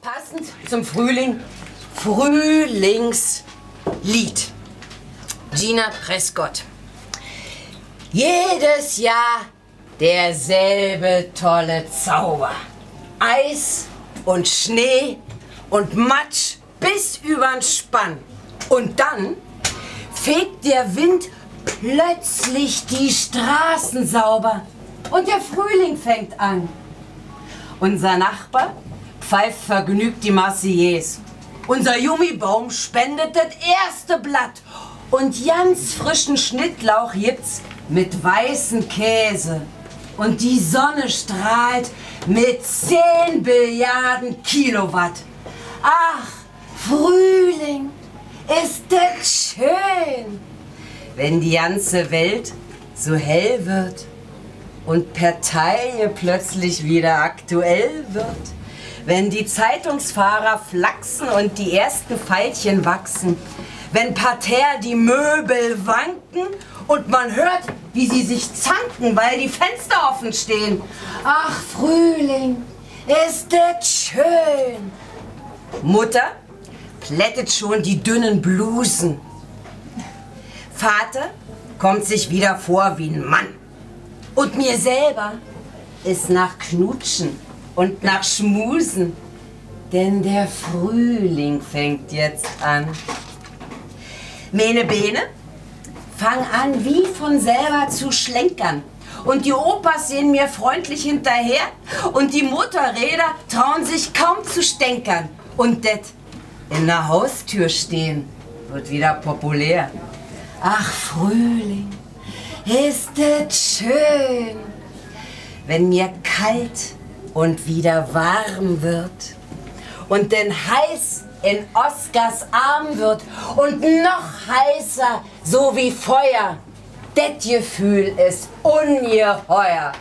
Passend zum Frühling, Frühlingslied. Gina Prescott. Jedes Jahr derselbe tolle Zauber. Eis und Schnee und Matsch bis übern Spann. Und dann fegt der Wind plötzlich die Straßen sauber und der Frühling fängt an. Unser Nachbar pfeift vergnügt die Marseillaise. Unser Jumibaum spendet das erste Blatt und ganz frischen Schnittlauch gibt's mit weißem Käse. Und die Sonne strahlt mit 10 Billiarden Kilowatt. Ach, Frühling, ist das schön, wenn die ganze Welt so hell wird und per Taille plötzlich wieder aktuell wird. Wenn die Zeitungsfahrer flachsen und die ersten Veilchen wachsen, wenn parterre die Möbel wanken und man hört, wie sie sich zanken, weil die Fenster offen stehen. Ach, Frühling, ist das schön. Mutter plättet schon die dünnen Blusen. Vater kommt sich wieder vor wie ein Mann. Und mir selber ist nach Knutschen und nach Schmusen. Denn der Frühling fängt jetzt an. Mene Bene, fang an wie von selber zu schlenkern. Und die Opas sehen mir freundlich hinterher und die Motorräder trauen sich kaum zu stänkern. Und det in der Haustür stehen wird wieder populär. Ach Frühling, ist es schön, wenn mir kalt und wieder warm wird und denn heiß in Oskars Arm wird und noch heißer, so wie Feuer. Das Gefühl ist ungeheuer.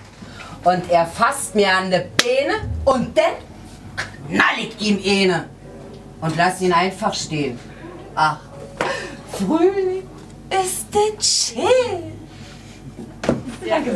Und er fasst mir an de Beine und dann knall ich ihm eine und lass ihn einfach stehen. Ach, Frühling ist das schön. Danke.